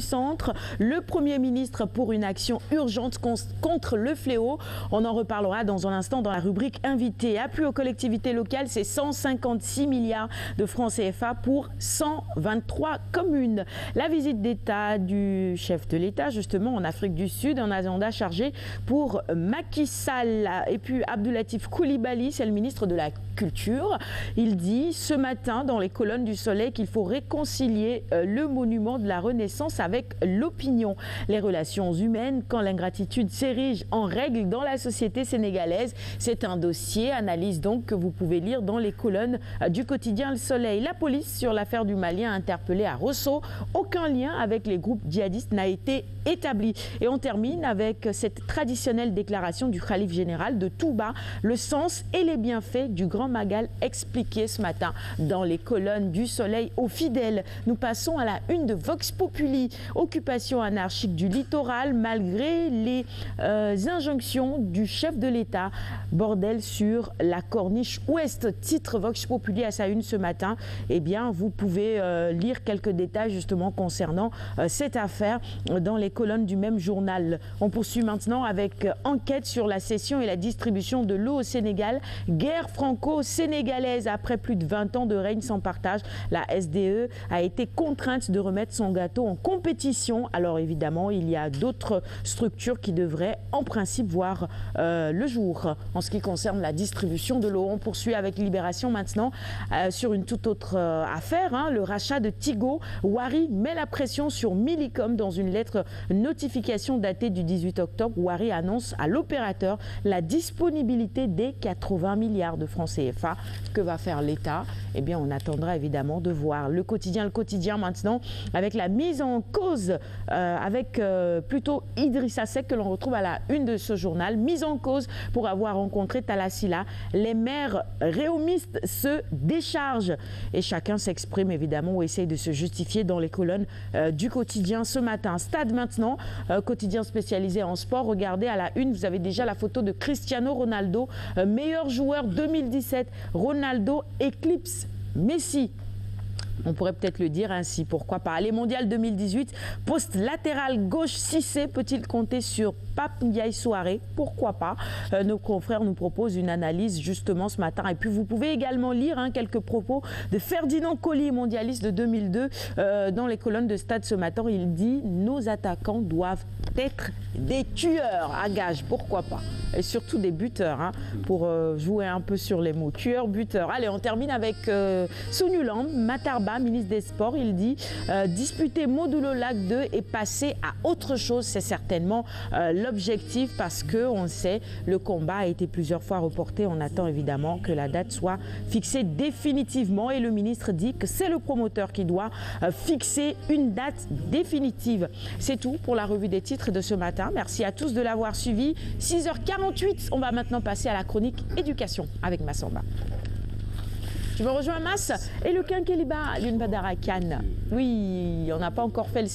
centre, le Premier ministre pour une action urgente contre le fléau. On en reparlera dans un instant dans la rubrique invité. Appui aux collectivités locales, c'est 156 milliards de francs CFA pour 123 communes. La visite d'État du chef de l'État, justement, en Afrique du Sud, un agenda chargé pour Macky Sall. Et puis Abdoulatif Koulibaly, c'est le ministre de la Culture. Il dit ce matin dans les colonnes du Soleil qu'il faut réconcilier euh, le monument de la Renaissance avec l'opinion. Les relations humaines, quand l'ingratitude s'érige en règle dans la société sénégalaise, c'est un dossier, analyse donc que vous pouvez lire dans les colonnes euh, du quotidien Le Soleil. La police sur l'affaire du Malien interpellé à Rosso, aucun lien avec les groupes djihadistes n'a été établi. Et on termine avec cette traditionnelle déclaration du calife général de Touba, le sens et les bienfaits du grand Magal expliqué ce matin dans les colonnes du Soleil aux fidèles. Nous passons à la une de Vox Populi. Occupation anarchique du littoral malgré les euh, injonctions du chef de l'État. Bordel sur la corniche ouest. Titre Vox Populi à sa une ce matin. Eh bien, vous pouvez euh, lire quelques détails justement concernant euh, cette affaire dans les colonnes du même journal. On poursuit maintenant avec enquête sur la cession et la distribution de l'eau au Sénégal. Guerre franco-sénégalaise après plus de 20 ans de règne sans partage. La SDE a été contrainte de remettre son gâteau en compétition. Alors évidemment, il y a d'autres structures qui devraient en principe voir euh, le jour en ce qui concerne la distribution de l'eau. On poursuit avec Libération maintenant euh, sur une toute autre euh, affaire, hein, le rachat de Tigo. Wari met la pression sur Millicom dans une lettre notification datée du 18 octobre. Wari annonce à l'opérateur la disponibilité des 80 milliards de francs CFA. Que va faire l'État? Eh bien, on attendra évidemment de voir. Le quotidien, le quotidien maintenant, avec la mise en cause, euh, avec euh, plutôt Idrissa Seck que l'on retrouve à la une de ce journal, mise en cause pour avoir rencontré Talassila. Les maires réomistes se déchargent et chacun s'exprime évidemment ou essaye de se justifier dans les colonnes euh, du quotidien ce matin. Stade maintenant, quotidien spécialisé en sport. Regardez à la une, vous avez déjà la photo de Cristiano Ronaldo, meilleur joueur 2017. Ronaldo éclipse Messi on pourrait peut-être le dire ainsi, pourquoi pas. Les mondiales 2018, poste latéral gauche 6C, peut-il compter sur Pape Ndiaye Pourquoi pas euh, Nos confrères nous proposent une analyse justement ce matin. Et puis vous pouvez également lire hein, quelques propos de Ferdinand Colli, mondialiste de 2002, euh, dans les colonnes de Stade ce matin. Il dit « Nos attaquants doivent être des tueurs à gage, pourquoi pas Et surtout des buteurs, hein, pour euh, jouer un peu sur les mots. Tueurs, buteurs. Allez, on termine avec Sonulam, Matarba, ministre des Sports. Il dit euh, disputer Modulo Lac 2 et passer à autre chose, c'est certainement l'objectif parce que on sait le combat a été plusieurs fois reporté. On attend évidemment que la date soit fixée définitivement et le ministre dit que c'est le promoteur qui doit fixer une date définitive. C'est tout pour la revue des titres de ce matin. Merci à tous de l'avoir suivi. 6h48, on va maintenant passer à la chronique éducation avec Massamba. Je me rejoins Mass et le quinqueliba, l'une Badara Oui, on n'a pas encore fait le